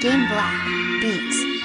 Game Black Beats.